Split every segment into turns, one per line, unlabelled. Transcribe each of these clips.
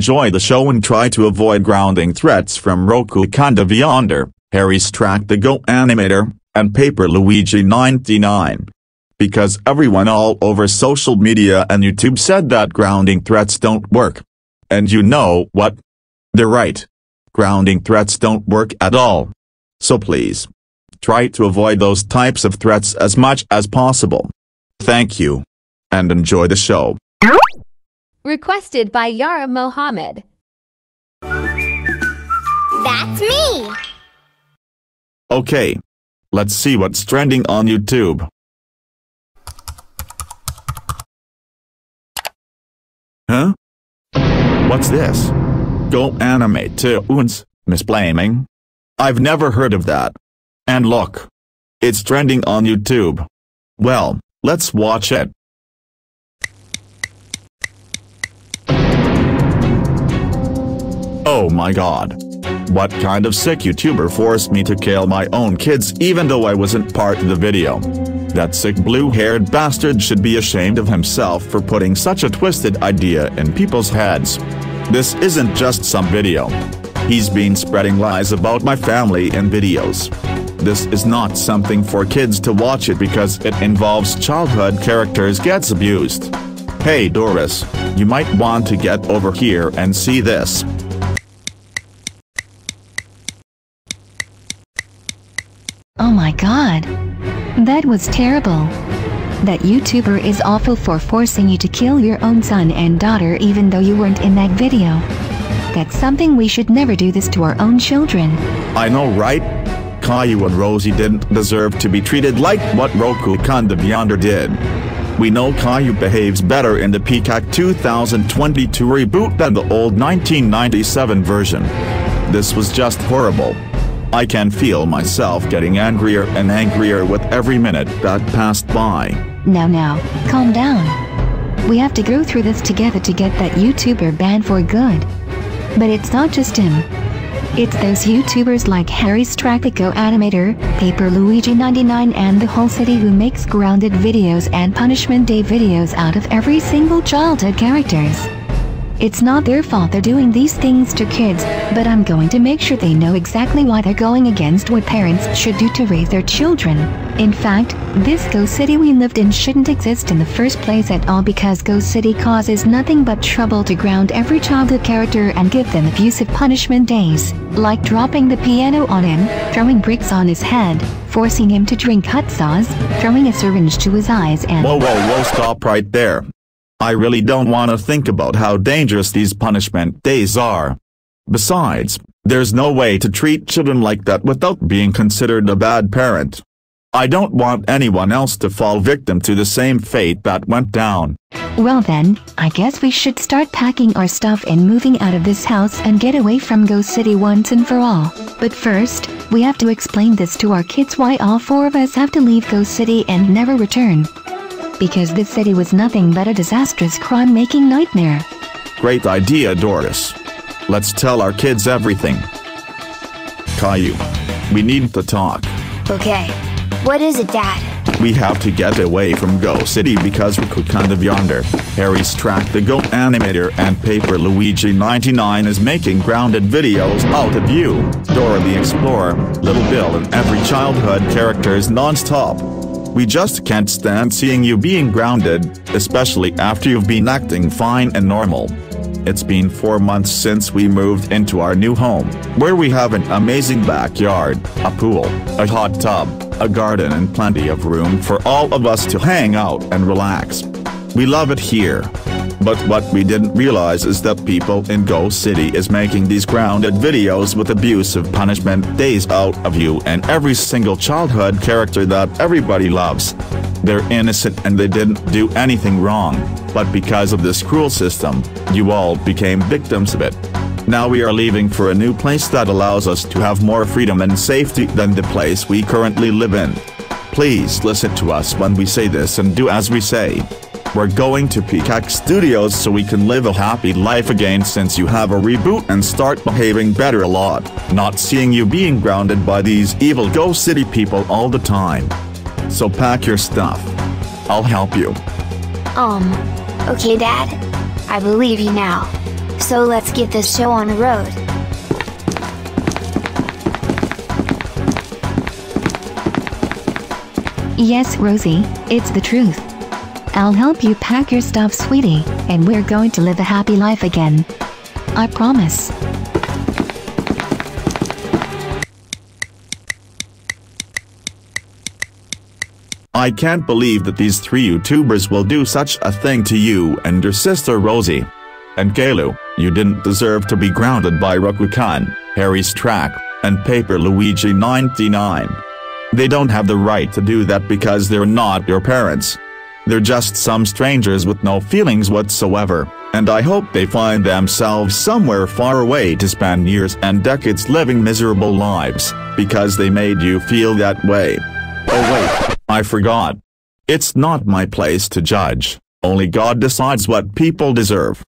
enjoy the show and try to avoid grounding threats from Roku Kun the Vyonder, Harry Strack the Go Animator, and Paper Luigi 99. Because everyone all over social media and YouTube said that grounding threats don't work. And you know what? They're right. Grounding threats don't work at all. So please. Try to avoid those types of threats as much as possible. Thank you. And enjoy the show.
Requested by Yara Mohamed.
That's me!
Okay. Let's see what's trending on YouTube. Huh? What's this? Go animate Toons, Miss Blaming? I've never heard of that. And look. It's trending on YouTube. Well, let's watch it. Oh my god. What kind of sick YouTuber forced me to kill my own kids even though I wasn't part of the video? That sick blue-haired bastard should be ashamed of himself for putting such a twisted idea in people's heads. This isn't just some video. He's been spreading lies about my family in videos. This is not something for kids to watch it because it involves childhood characters gets abused. Hey Doris, you might want to get over here and see this.
Oh my god. That was terrible. That YouTuber is awful for forcing you to kill your own son and daughter even though you weren't in that video. That's something we should never do this to our own children.
I know right? Caillou and Rosie didn't deserve to be treated like what Roku Kun the Vyonder did. We know Caillou behaves better in the Peacock 2022 reboot than the old 1997 version. This was just horrible. I can feel myself getting angrier and angrier with every minute that passed by.
Now now, calm down. We have to go through this together to get that YouTuber banned for good. But it's not just him. It's those YouTubers like Harry's Go Animator, Paper Luigi 99 and the whole city who makes grounded videos and Punishment Day videos out of every single childhood characters. It's not their fault they're doing these things to kids, but I'm going to make sure they know exactly why they're going against what parents should do to raise their children. In fact, this Go City we lived in shouldn't exist in the first place at all because Go City causes nothing but trouble to ground every childhood character and give them abusive punishment days, like dropping the piano on him, throwing bricks on his head, forcing him to drink hot sauce, throwing a syringe to his eyes and-
Whoa whoa whoa stop right there. I really don't want to think about how dangerous these punishment days are. Besides, there's no way to treat children like that without being considered a bad parent. I don't want anyone else to fall victim to the same fate that went down.
Well then, I guess we should start packing our stuff and moving out of this house and get away from Go City once and for all. But first, we have to explain this to our kids why all four of us have to leave Go City and never return. Because this city was nothing but a disastrous crime-making nightmare.
Great idea Doris. Let's tell our kids everything. Caillou. We need to talk.
Okay. What is it, Dad?
We have to get away from Go City because Kukanda Vyonder, Harry Strack the Go Animator and Paper Luigi 99 is making grounded videos out of you, Dora the Explorer, Little Bill and every childhood characters non-stop. We just can't stand seeing you being grounded, especially after you've been acting fine and normal. It's been four months since we moved into our new home, where we have an amazing backyard, a pool, a hot tub, a garden and plenty of room for all of us to hang out and relax. We love it here. But what we didn't realize is that people in Go City is making these grounded videos with abusive punishment days out of you and every single childhood character that everybody loves. They're innocent and they didn't do anything wrong, but because of this cruel system, you all became victims of it. Now we are leaving for a new place that allows us to have more freedom and safety than the place we currently live in. Please listen to us when we say this and do as we say. We're going to Peacock Studios so we can live a happy life again since you have a reboot and start behaving better a lot, not seeing you being grounded by these evil Go City people all the time. So pack your stuff. I'll help you.
Um, okay, Dad. I believe you now. So let's get this show on the road.
Yes, Rosie, it's the truth. I'll help you pack your stuff, sweetie, and we're going to live a happy life again. I promise.
I can't believe that these three YouTubers will do such a thing to you and your sister Rosie. And Caillou, you didn't deserve to be grounded by Rakuten, Harry Strack, and Paper Luigi 99. They don't have the right to do that because they're not your parents. They're just some strangers with no feelings whatsoever, and I hope they find themselves somewhere far away to spend years and decades living miserable lives, because they made you feel that way. Oh wait, I forgot. It's not my place to judge, only God decides what people deserve.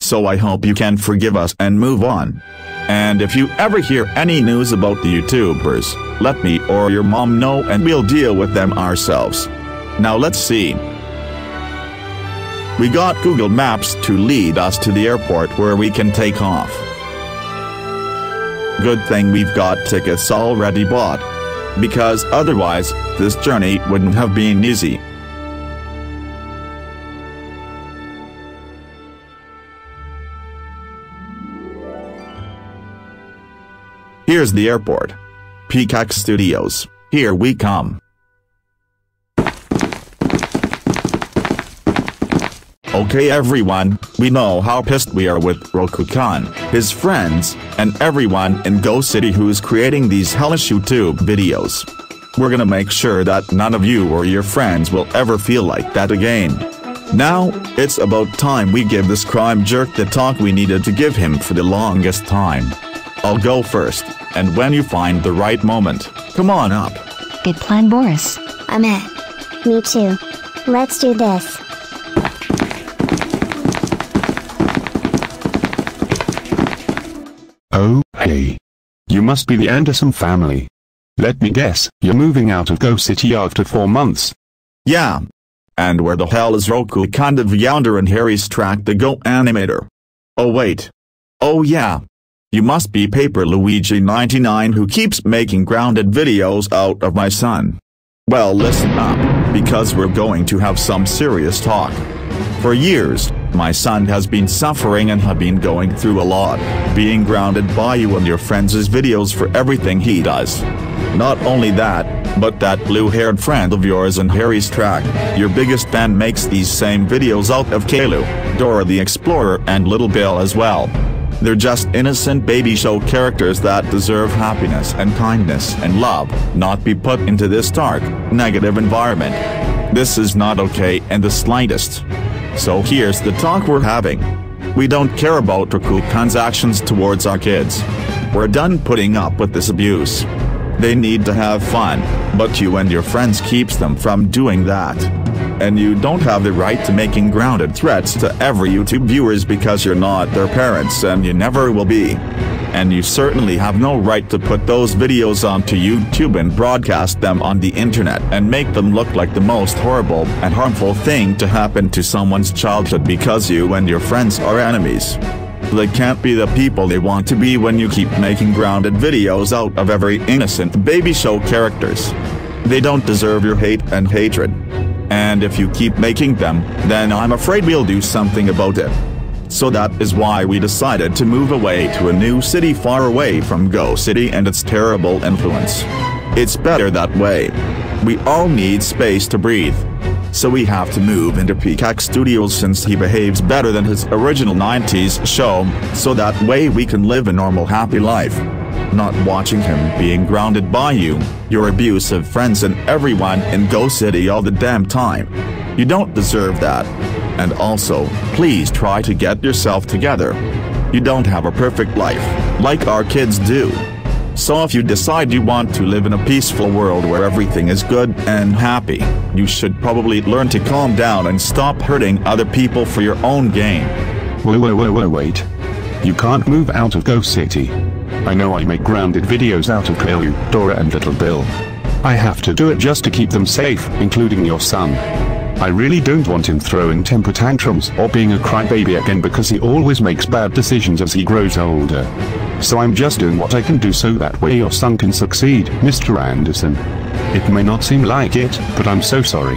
So I hope you can forgive us and move on. And if you ever hear any news about the YouTubers, let me or your mom know and we'll deal with them ourselves. Now let's see. We got Google Maps to lead us to the airport where we can take off. Good thing we've got tickets already bought. Because otherwise, this journey wouldn't have been easy. Here's the airport. Peacock Studios, here we come. Okay everyone, we know how pissed we are with Rakuten, his friends, and everyone in Go City who's creating these hellish YouTube videos. We're gonna make sure that none of you or your friends will ever feel like that again. Now, it's about time we give this crime jerk the talk we needed to give him for the longest time. I'll go first, and when you find the right moment, come on up.
Good plan, Boris.
I'm in.
Me too. Let's do this.
Must be the Anderson family. Let me guess, you're moving out of Go City after four months.
Yeah. And where the hell is Roku Kun the Vyonder and Harry Strack the Go animator? Oh wait. Oh yeah. You must be Paper Luigi 99 who keeps making grounded videos out of my son. Well listen up, because we're going to have some serious talk. For years, my son has been suffering and have been going through a lot, being grounded by you and your friends' videos for everything he does. Not only that, but that blue-haired friend of yours and Harry Strack, your biggest fan makes these same videos out of Caillou, Dora the Explorer and Little Bill as well. They're just innocent baby show characters that deserve happiness and kindness and love, not be put into this dark, negative environment. This is not okay in the slightest. So here's the talk we're having. We don't care about Rakuten's actions towards our kids. We're done putting up with this abuse. They need to have fun, but you and your friends keeps them from doing that. And you don't have the right to making grounded threats to every YouTube viewers because you're not their parents and you never will be. And you certainly have no right to put those videos onto YouTube and broadcast them on the internet and make them look like the most horrible and harmful thing to happen to someone's childhood because you and your friends are enemies. They can't be the people they want to be when you keep making grounded videos out of every innocent baby show characters. They don't deserve your hate and hatred. And if you keep making them, then I'm afraid we'll do something about it. So that is why we decided to move away to a new city far away from Go City and its terrible influence. It's better that way. We all need space to breathe. So we have to move into Peacock Studios since he behaves better than his original 90s show, so that way we can live a normal happy life. Not watching him being grounded by you, your abusive friends and everyone in Go City all the damn time. You don't deserve that. And also, please try to get yourself together. You don't have a perfect life, like our kids do. So if you decide you want to live in a peaceful world where everything is good and happy, you should probably learn to calm down and stop hurting other people for your own gain.
Whoa whoa whoa whoa wait. You can't move out of Go City. I know I make grounded videos out of Caillou, Dora and Little Bill. I have to do it just to keep them safe, including your son. I really don't want him throwing temper tantrums or being a crybaby again because he always makes bad decisions as he grows older. So I'm just doing what I can do so that way your son can succeed, Mr. Anderson. It may not seem like it, but I'm so sorry.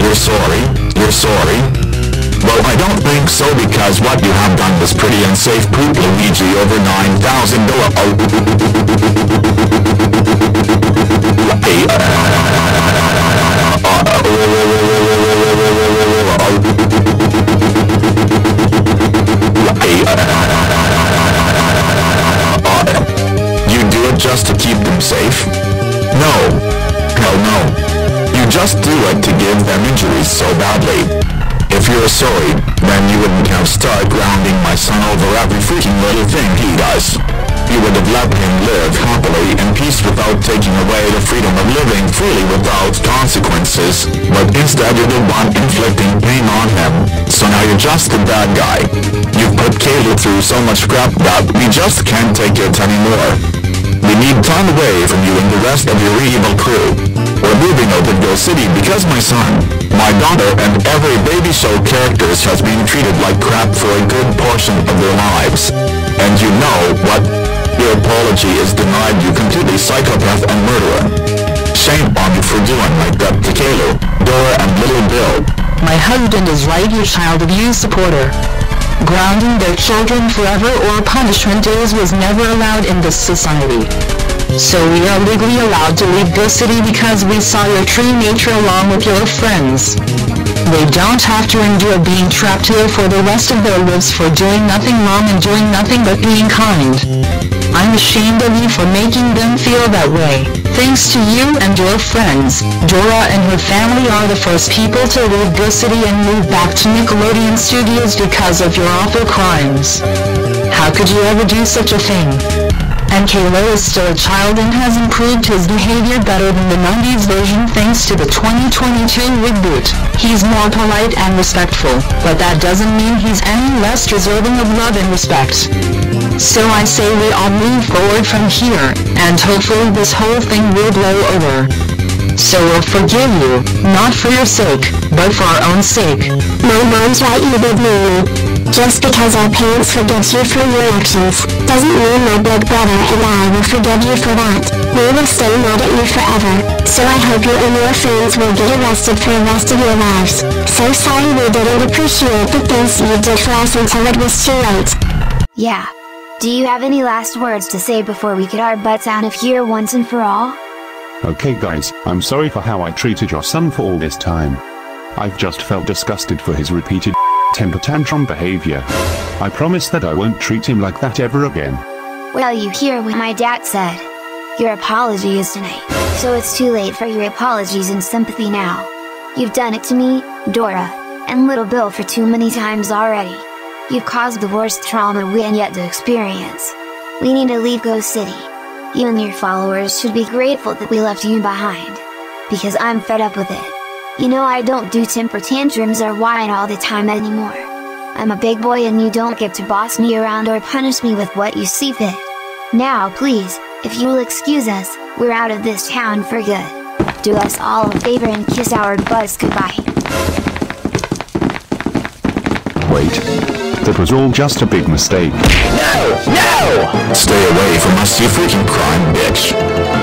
You're sorry? You're sorry? I don't think so because what you have done was pretty unsafe. Poop Luigi over 9,000 You freaking think he does. You would have let him live happily in peace without taking away the freedom of living freely without consequences, but instead you're the one inflicting pain on him, so now you're just the bad guy. You've put Caillou through so much crap that we just can't take it anymore. We need time away from you and the rest of your evil crew. We're moving out of Go City because my son, my daughter, and every baby show characters has been treated like crap for a good portion of their lives. And you know what? Your apology is denied you completely psychopath and murderer. Shame on you for doing like that to Caillou, Dora, and little Bill.
My husband is right, your child abuse supporter. Grounding their children forever or punishment is was never allowed in this society. So we are legally allowed to leave this city because we saw your true nature along with your friends. They don't have to endure being trapped here for the rest of their lives for doing nothing wrong and doing nothing but being kind. I'm ashamed of you for making them feel that way. Thanks to you and your friends, Dora and her family are the first people to leave this city and move back to Nickelodeon Studios because of your awful crimes. How could you ever do such a thing? And Caillou is still a child and has improved his behavior better than the 90s version thanks to the 2022 reboot. He's more polite and respectful, but that doesn't mean he's any less deserving of love and respect. So I say we all move forward from here, and hopefully this whole thing will blow over. So we'll forgive you, not for your sake, but for our own sake.
My mom's right, you did me. Just because our parents forgive you for your actions, doesn't mean my big brother and I will forgive you for that. We will stay mad at you forever, so I hope you and your friends will get arrested for the rest of your lives. So sorry we didn't appreciate the things you did for us until it was too late.
Yeah. Do you have any last words to say before we get our butts out of here once and for all?
Okay guys, I'm sorry for how I treated your son for all this time. I've just felt disgusted for his repeated temper tantrum behavior. I promise that I won't treat him like that ever again.
Well, you hear what my dad said. Your apology is tonight, so it's too late for your apologies and sympathy now. You've done it to me, Dora, and little Bill for too many times already. You've caused the worst trauma we and yet to experience. We need to leave Go City. You and your followers should be grateful that we left you behind. Because I'm fed up with it. You know I don't do temper tantrums or whine all the time anymore. I'm a big boy and you don't get to boss me around or punish me with what you see fit. Now please, if you'll excuse us, we're out of this town for good. Do us all a favor and kiss our butts goodbye.
Wait. That was all just a big mistake.
No! No! Us, you freaking crime bitch.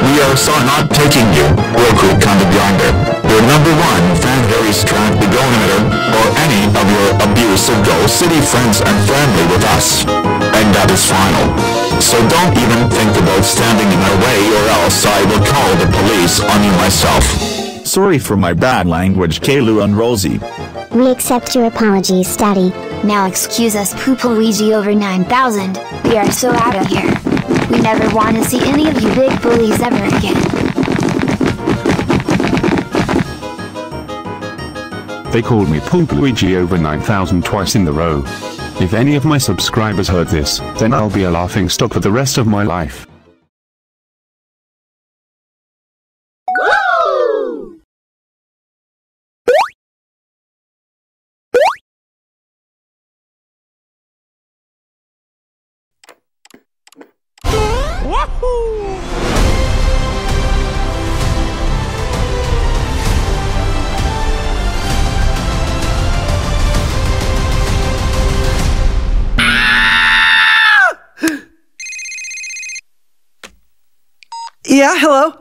We are so not taking you, Roku Vyonder. Your number one fan Harry Strack the Go or any of your abusive Go City friends and family with us. And that is final. So don't even think about standing in our way or else I will call the police on you myself. Sorry for my bad language Caillou and Rosie.
We accept your apologies, Daddy.
Now excuse us Poop Luigi over 9000, we are so out of here. We never want to see any of you big bullies ever again.
They called me Poop Luigi over 9000 twice in the row. If any of my subscribers heard this, then I'll be a laughing stock for the rest of my life. Wahoo!
Yeah, hello.